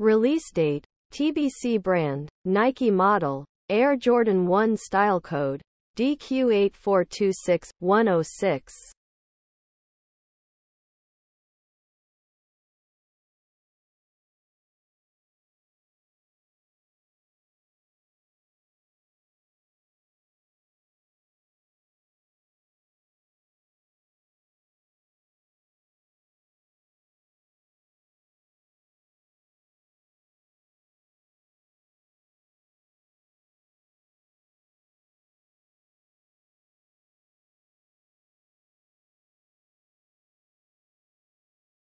Release date, TBC brand, Nike model, Air Jordan 1 style code, DQ8426106.